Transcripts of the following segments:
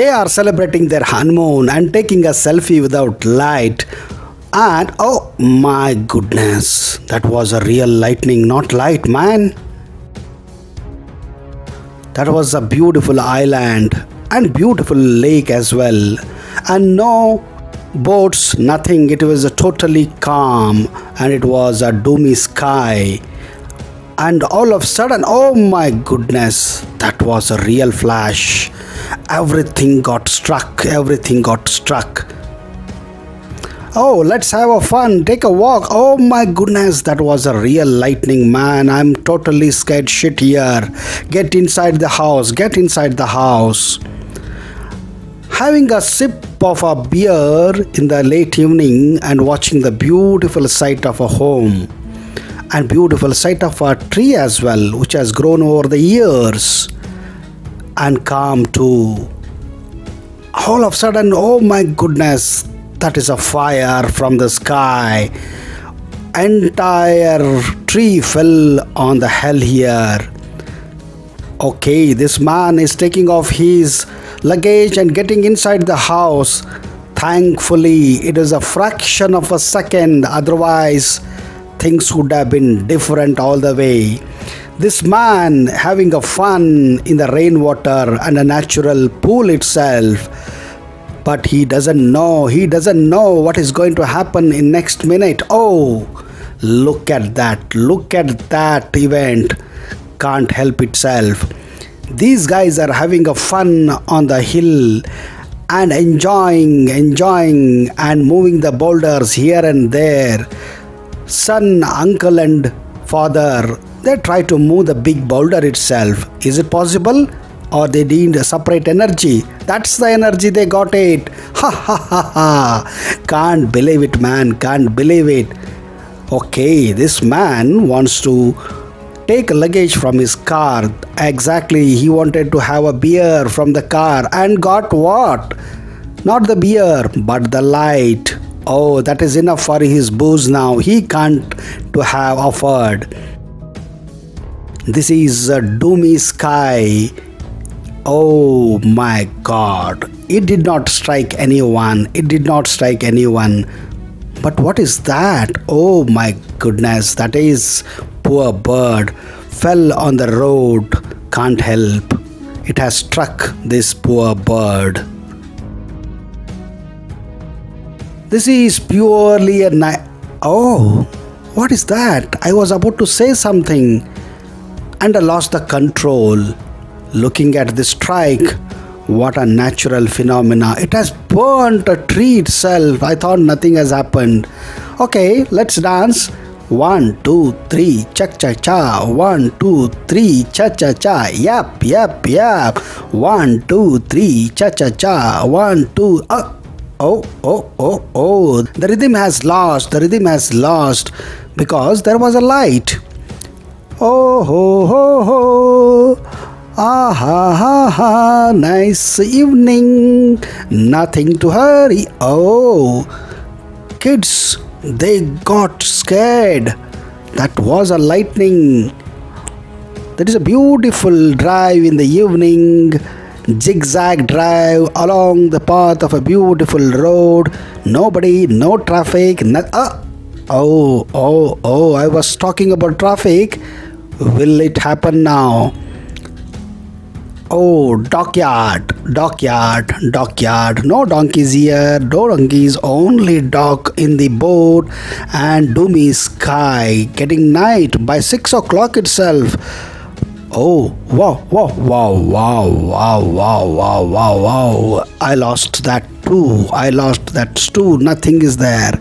they are celebrating their honeymoon and taking a selfie without light. And oh my goodness, that was a real lightning, not light, man. That was a beautiful island and beautiful lake as well. And no boats, nothing. It was a totally calm and it was a doomy sky. And all of a sudden, oh my goodness, that was a real flash. Everything got struck, everything got struck. Oh, let's have a fun, take a walk. Oh my goodness, that was a real lightning, man. I'm totally scared shit here. Get inside the house, get inside the house. Having a sip of a beer in the late evening and watching the beautiful sight of a home and beautiful sight of a tree as well, which has grown over the years and calm too. All of a sudden, oh my goodness, that is a fire from the sky. Entire tree fell on the hell here. Okay, this man is taking off his luggage and getting inside the house. Thankfully, it is a fraction of a second, otherwise, things would have been different all the way. This man having a fun in the rainwater and a natural pool itself, but he doesn't know, he doesn't know what is going to happen in next minute. Oh, look at that, look at that event. Can't help itself. These guys are having a fun on the hill and enjoying, enjoying and moving the boulders here and there son, uncle, and father they try to move the big boulder itself. Is it possible? Or they need a separate energy. That's the energy they got it. Ha ha ha ha. Can't believe it, man. Can't believe it. Okay, this man wants to take luggage from his car. Exactly, he wanted to have a beer from the car and got what? Not the beer, but the light. Oh, that is enough for his booze now. He can't to have offered. This is a doomy sky. Oh my god. It did not strike anyone. It did not strike anyone. But what is that? Oh my goodness. That is poor bird. Fell on the road. Can't help. It has struck this poor bird. This is purely a night. Oh, what is that? I was about to say something and I lost the control. Looking at this strike, what a natural phenomena. It has burnt a tree itself. I thought nothing has happened. Okay, let's dance. One, two, three, cha cha cha. One, two, three, cha cha cha. Yap, yap, yap. One, two, three, cha cha cha. One, two. Uh, oh, oh, oh, oh. The rhythm has lost. The rhythm has lost because there was a light. Oh ho ho ho. Ah ha ha ha. Nice evening. Nothing to hurry. Oh. Kids, they got scared. That was a lightning. That is a beautiful drive in the evening. Zigzag drive along the path of a beautiful road. Nobody, no traffic. No, uh, oh, oh, oh, I was talking about traffic. Will it happen now? Oh, dockyard, dockyard, dockyard. No donkeys here. No donkeys, only dock in the boat and doomy sky. Getting night by six o'clock itself. Oh, wow, wow, wow, wow, wow, wow, wow, wow, wow. I lost that too. I lost that too. Nothing is there.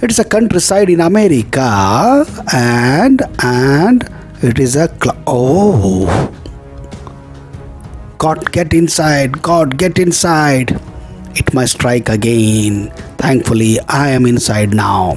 It's a countryside in America and and it is a cl- oh God get inside God get inside it must strike again thankfully I am inside now